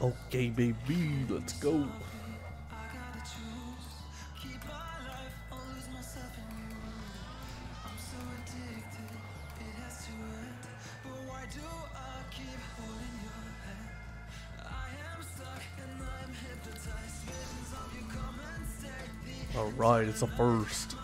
Okay, baby, let's go. All right, it's a first.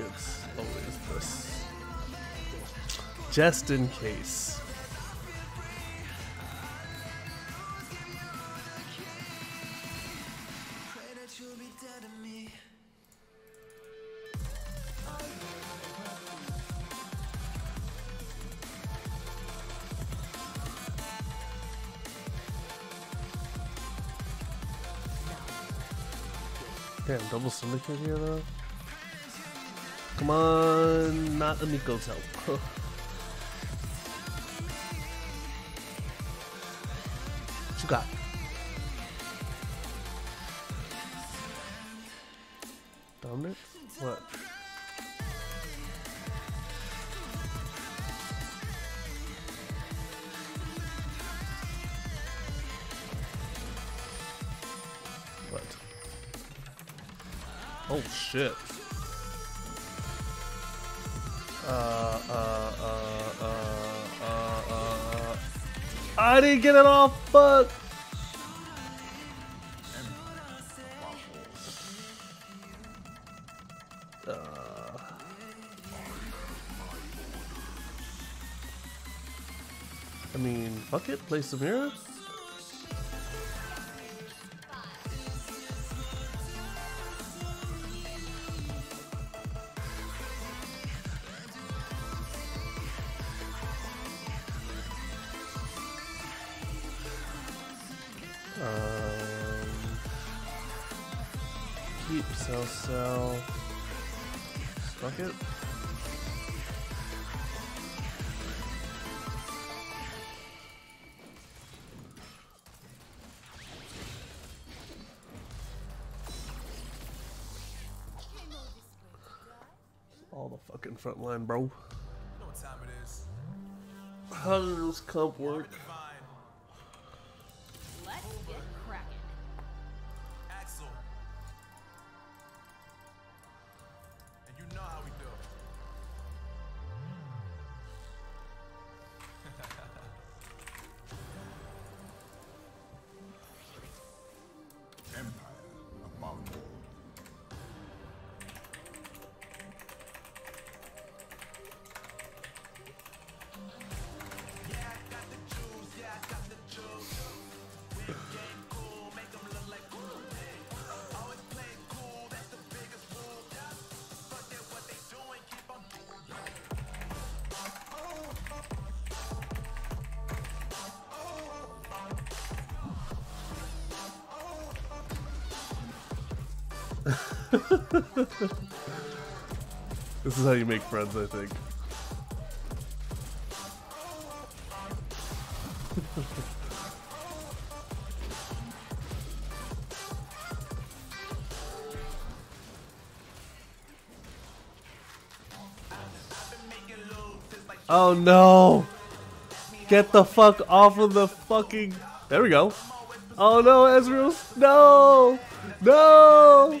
It's always this. Just in case. Damn, double syndicate here though. Come on, not Amiko's help. what you got? Dominic? What? What? Oh shit. Uh, uh, uh, uh, uh, I didn't get it off, fuck! Uh, I mean, fuck it, play Samira? Um, All the fucking front line, bro. You know what time it is. How does this comp work? This is how you make friends, I think. oh no! Get the fuck off of the fucking. There we go. Oh no, Ezreal! No! No!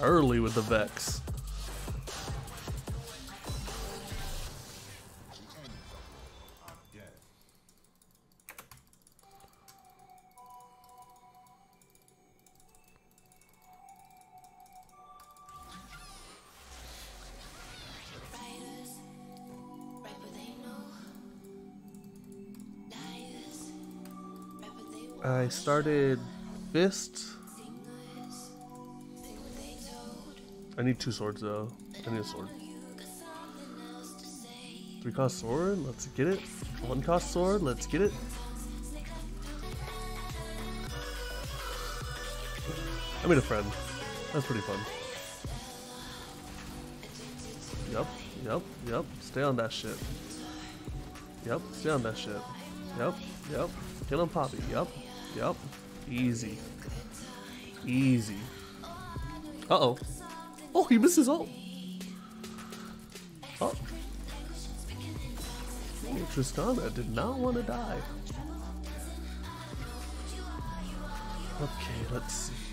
Early with the Vex. I started Fist. I need two swords though. I need a sword. Three cost sword, let's get it. One cost sword, let's get it. I made a friend. That's pretty fun. Yep, yep, yep. Stay on that shit. Yep, stay on that shit. Yep, yep. Kill him, Poppy. Yep, yep. Easy. Easy. Uh oh. He ult. Oh. Oh, Tristana did not want to die. Okay, let's see.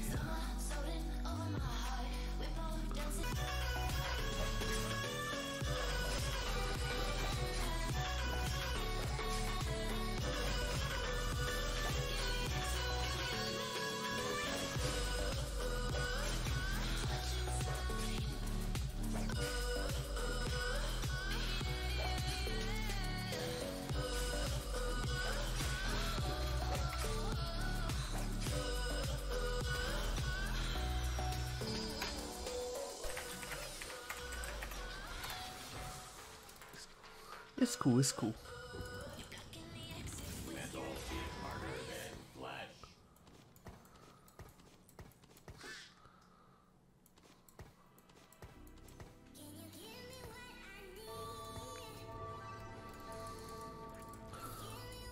Cool, it's cool.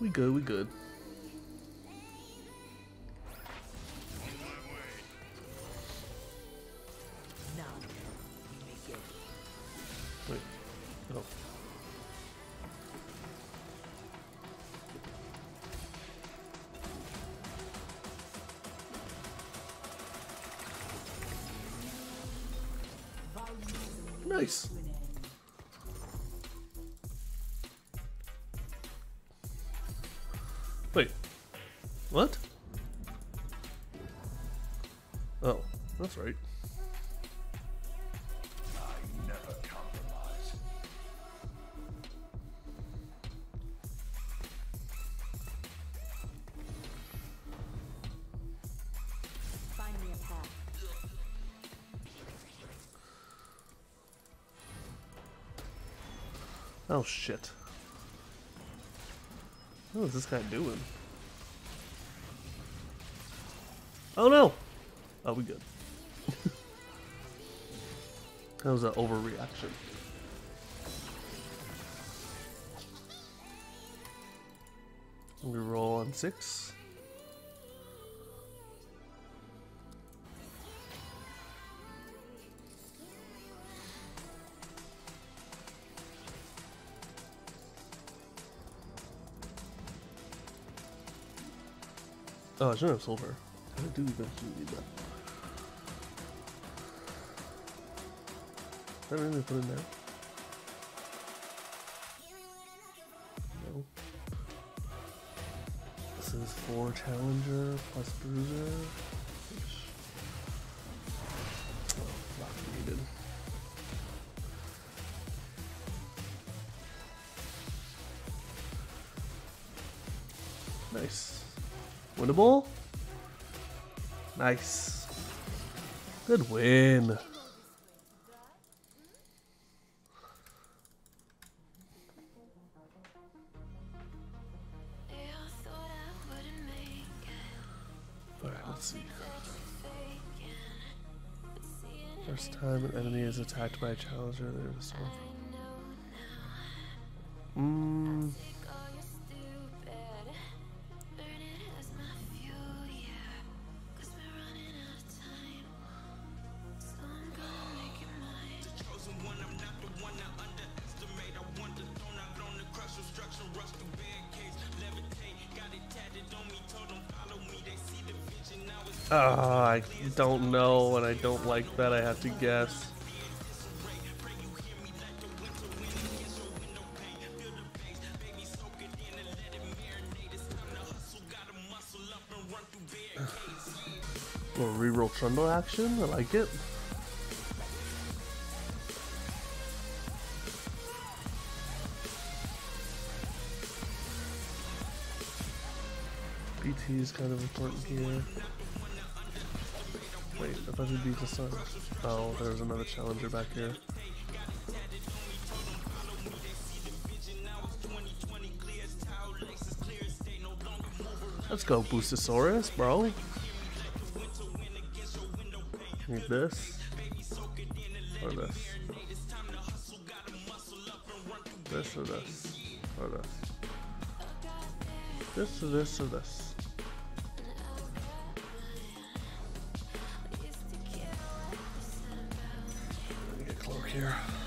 We good, we good. Oh shit. What is this guy doing? Oh no! Oh, we good. that was an overreaction. We roll on six. Oh, I shouldn't have sold her. I do eventually need that. Did I really put in there? No. This is four challenger plus bruiser. Winnable? Nice. Good win. Alright, let's see. First time an enemy is attacked by a challenger, there's a sword. I know now. Mmm. Ah, I don't know, and I don't like that I have to guess. Little reroll trundle action, I like it. BT is kind of important here. Wait, I he beat the sun. Oh, there's another challenger back here. Let's go, Boostosaurus, bro. Need this. Or this. This or this. Or this. This or this or this. Here.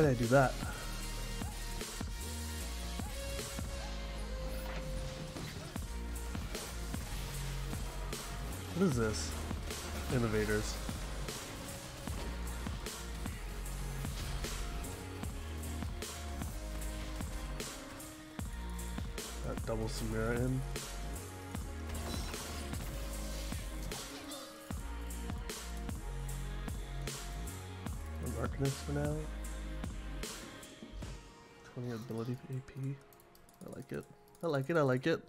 Why did I do that? What is this? Innovators. That double Samira in. Darkness for now. 20 ability AP. I like it. I like it. I like it.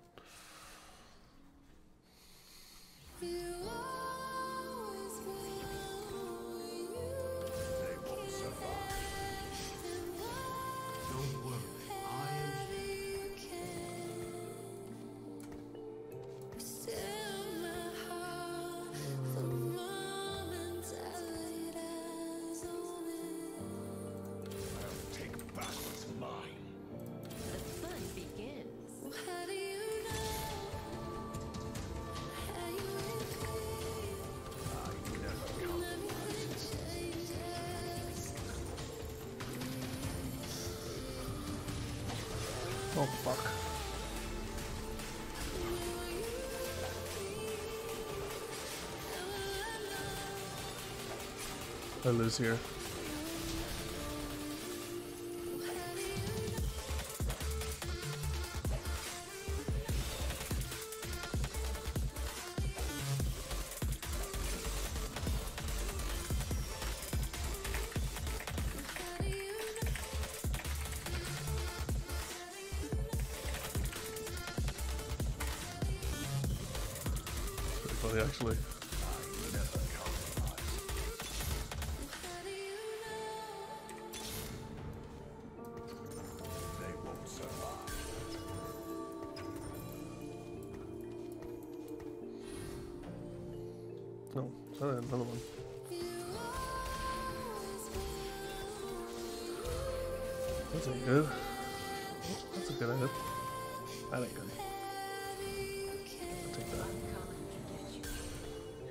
I lose here.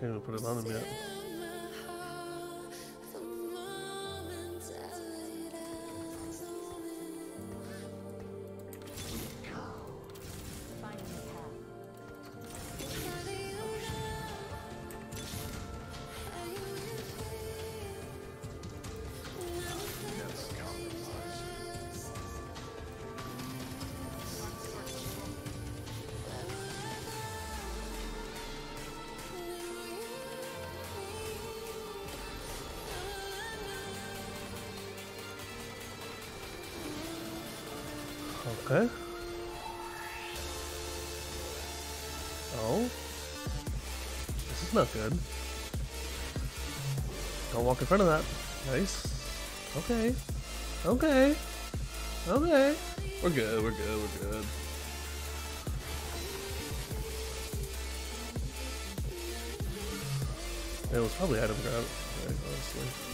Can't even put it on him yet. Not good. Don't walk in front of that. Nice. Okay. Okay. Okay. We're good, we're good, we're good. It was probably item grab, honestly.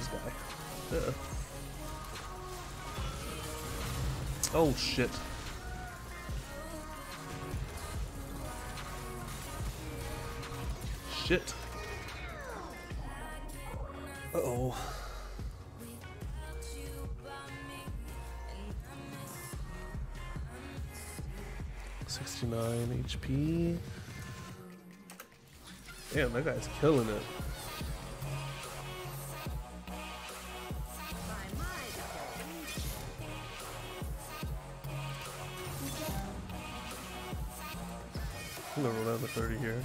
Numbers guy. Yeah. Oh shit. Shit. Uh oh. Sixty-nine HP. Damn, that guy's killing it. Roll down to 30 here.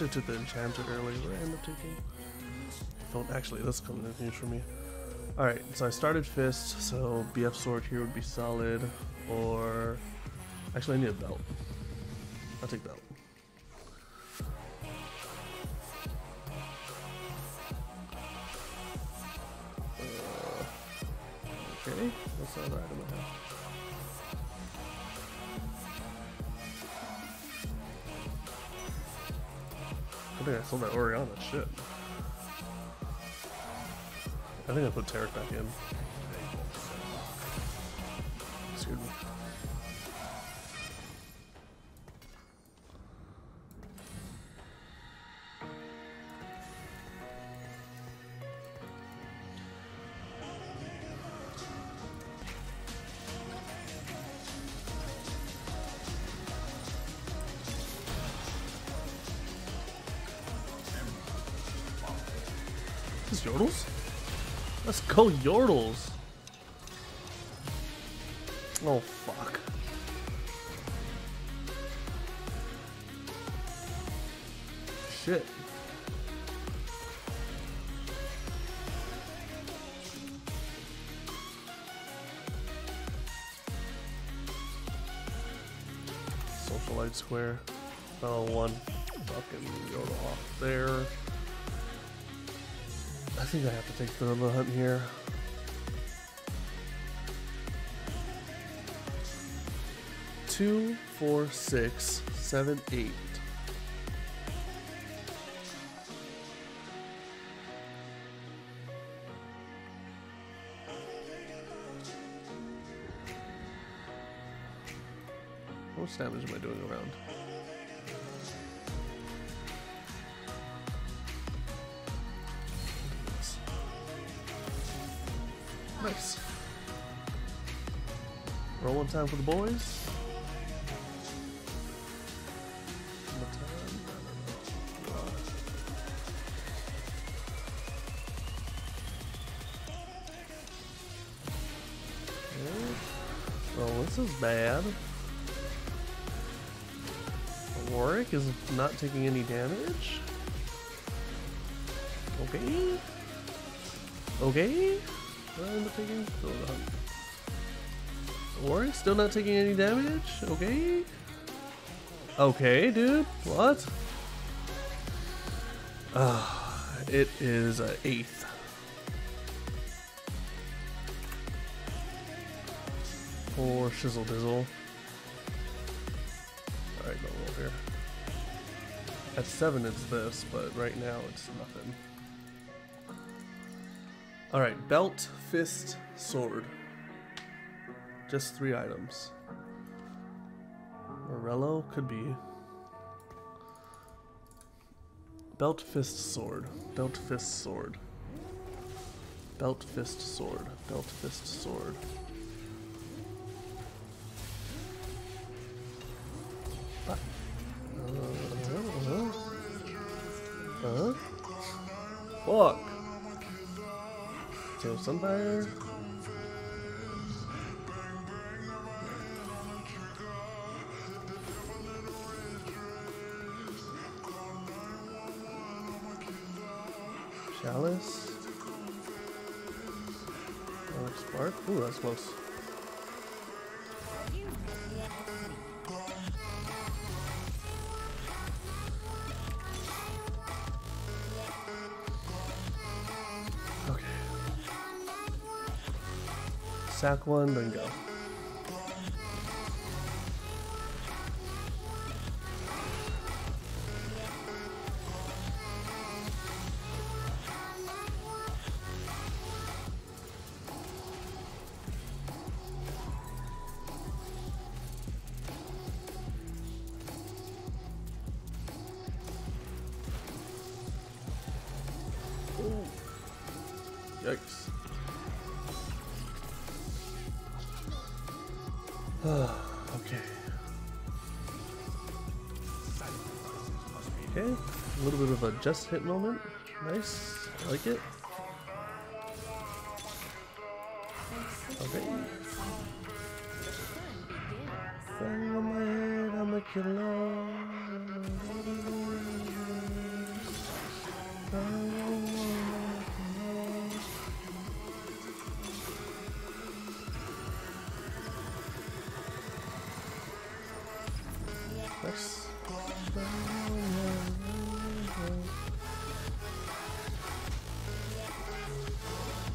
Should have took the enchanter earlier, but I ended up taking. Don't actually, is coming in huge for me. Alright, so I started Fist, so BF Sword here would be solid, or... Actually, I need a belt. I'll take belt. Uh, okay, what's the other item I have? Think I sold that Orianna, shit. I think I put Taric back in. Let's go Yordles! Oh fuck. Shit. Socialite Square. Oh, one fucking Yordle off there. I think I have to take the, hunt here. Two, four, six, seven, eight. How much damage am I doing Nice. Roll one time for the boys. Well, oh, this is bad. Warwick is not taking any damage. Okay. Okay. What am I taking? Not. Warwick still not taking any damage? Okay. Okay, dude. What? Ah, it is a eighth. Poor shizzle dizzle. Alright, go roll here. At seven it's this, but right now it's nothing. Alright, belt, fist, sword. Just three items. Morello could be. Belt fist sword. Belt fist sword. Belt fist sword. Belt fist sword. Ah. So Sunfire. Chalice. Ionic Spark. Ooh, that's close. Sack one, then go. Just hit moment. Nice, I like it.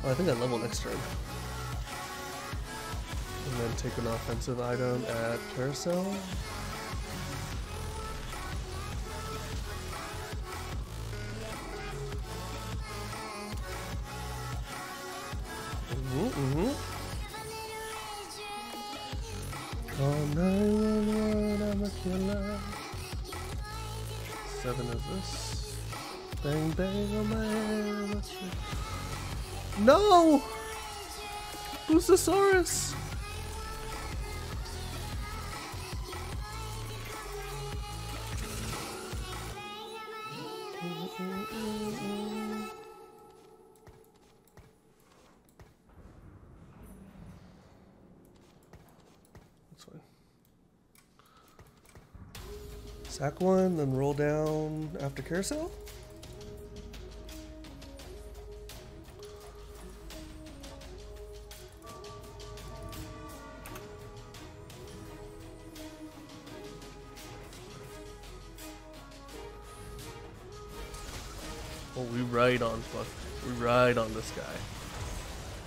Oh, I think I level next turn. And then take an offensive item at Carousel. Sack one, then roll down after carousel? Oh, we ride on fuck. We ride on this guy.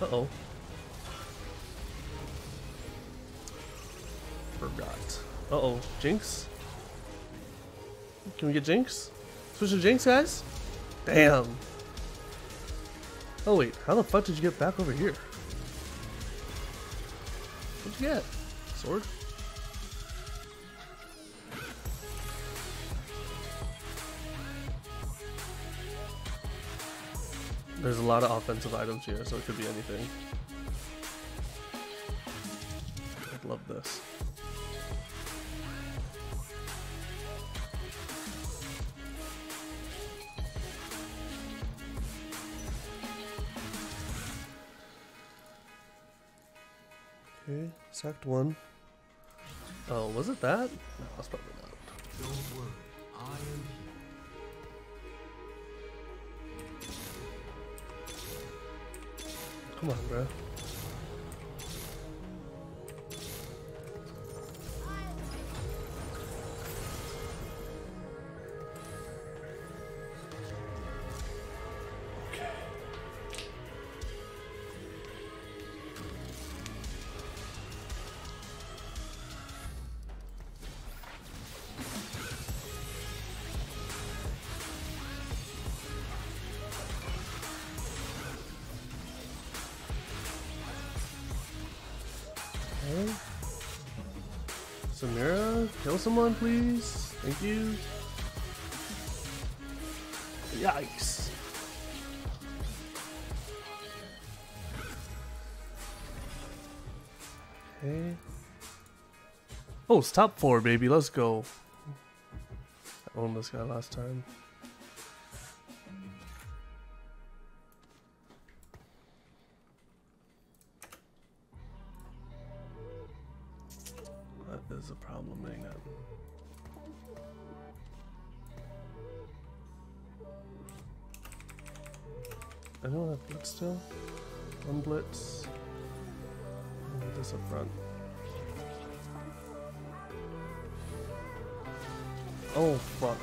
Uh oh. Forgot. Uh oh. Jinx? Can we get Jinx? Switch to Jinx, guys? Damn. Oh wait, how the fuck did you get back over here? What'd you get? Sword? There's a lot of offensive items here, so it could be anything. I'd love this. Okay, sacked one. Oh, was it that? No, that's probably not. Don't worry, I am here. Come on, bro. Samira, kill someone, please. Thank you. Yikes. Okay. Oh, it's top four, baby. Let's go. I owned this guy last time. Still? One blitz. And this up front. Oh fuck.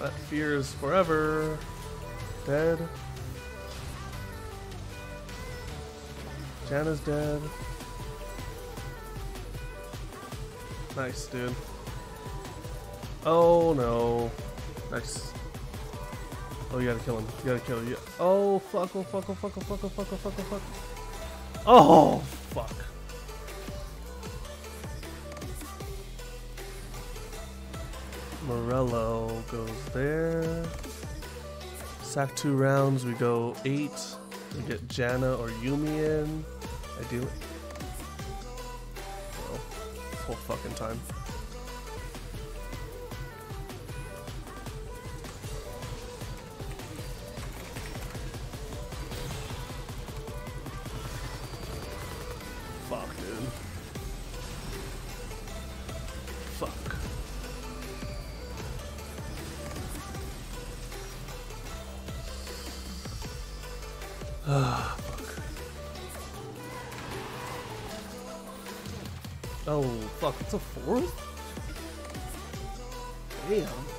That fear is forever dead. Janna's dead. Nice, dude. Oh no. Nice. Oh, you gotta kill him. You gotta kill him. You- Oh, fuck, oh, fuck, oh, fuck, oh, fuck, oh, fuck, oh, fuck, oh, fuck. Oh, fuck. Morello goes there. Sack two rounds, we go eight. We get Janna or Yuumi in. Ideally. Well, this whole fucking time. Oh, fuck. Oh, fuck, it's a fourth? Damn.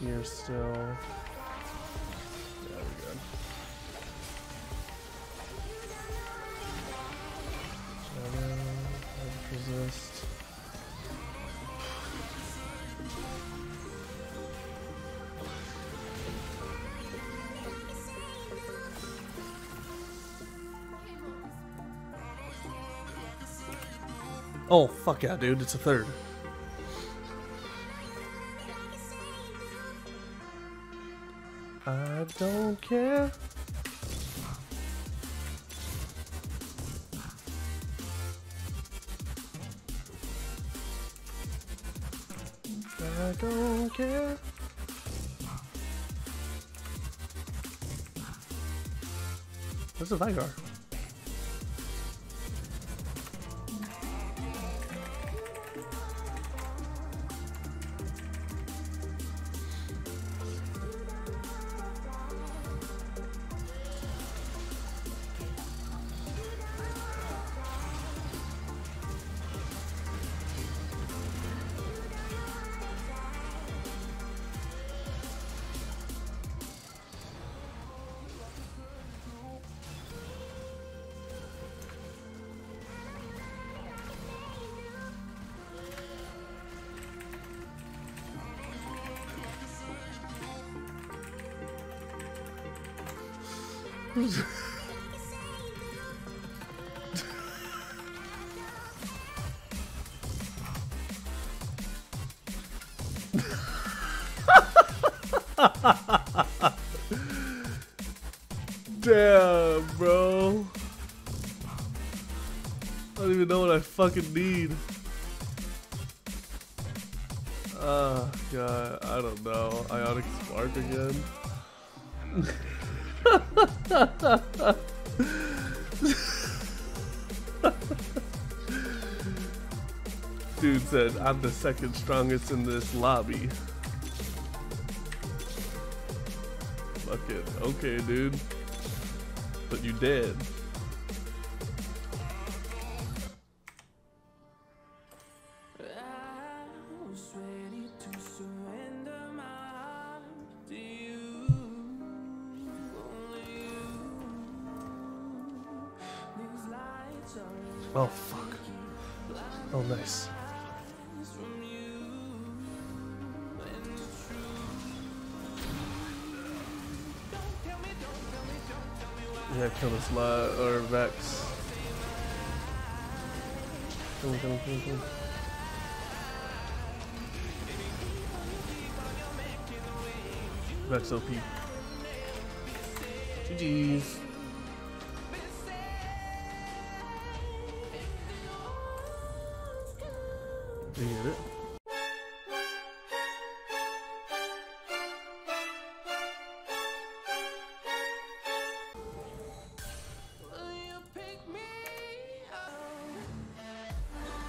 Here still. We're good. Shadow, resist. Oh, fuck yeah, dude. It's a third. Care. I don't care. Where's the Veigar? Damn, bro. I don't even know what I fucking need. Oh, God. I don't know. Ionic Spark again. dude said, I'm the second strongest in this lobby. Fuck it. Okay, dude. But you did. So OP. GG's. You get it?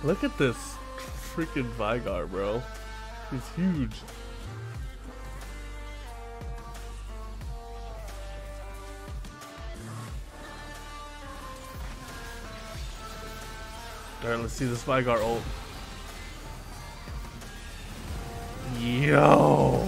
Look at this freaking Veigar, bro. He's huge. Alright, let's see the Spygar ult. Yo!